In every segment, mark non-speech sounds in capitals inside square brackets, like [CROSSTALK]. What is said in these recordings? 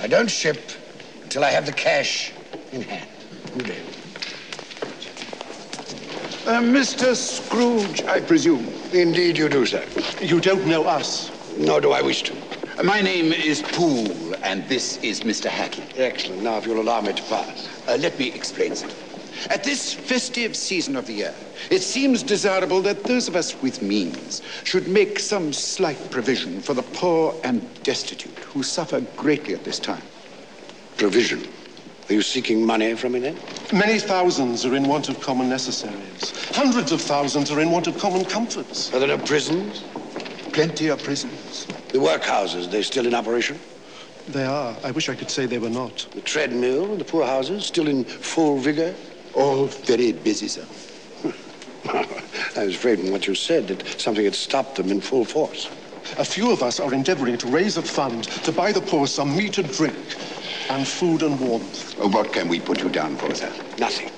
I don't ship until I have the cash in hand. Good day. Uh, Mr. Scrooge, I presume. Indeed, you do, sir. You don't know us. Nor do I wish to. My name is Poole, and this is Mr. Hacking. Excellent. Now, if you'll allow me to pass. Uh, let me explain, sir. At this festive season of the year, it seems desirable that those of us with means should make some slight provision for the poor and destitute who suffer greatly at this time. Provision. Are you seeking money from me then? Many thousands are in want of common necessaries. Hundreds of thousands are in want of common comforts. Are there no prisons? Plenty of prisons. The workhouses, they still in operation? They are. I wish I could say they were not. The treadmill, the poorhouses, still in full vigor? All very busy, sir. [LAUGHS] I was afraid from what you said that something had stopped them in full force. A few of us are endeavoring to raise a fund to buy the poor some meat and drink and food and warmth. Oh, what can we put you down for, sir? Nothing.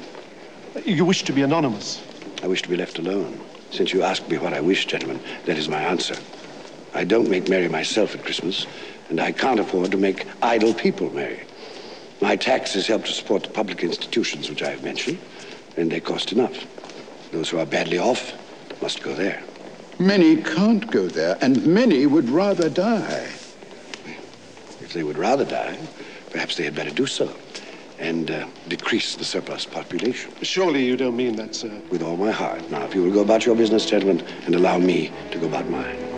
You wish to be anonymous. I wish to be left alone. Since you asked me what I wish, gentlemen, that is my answer. I don't make merry myself at Christmas, and I can't afford to make idle people merry. My taxes help to support the public institutions which I have mentioned, and they cost enough. Those who are badly off must go there. Many can't go there, and many would rather die. If they would rather die, perhaps they had better do so and uh, decrease the surplus population. Surely you don't mean that, sir. With all my heart. Now, if you will go about your business, gentlemen, and allow me to go about mine.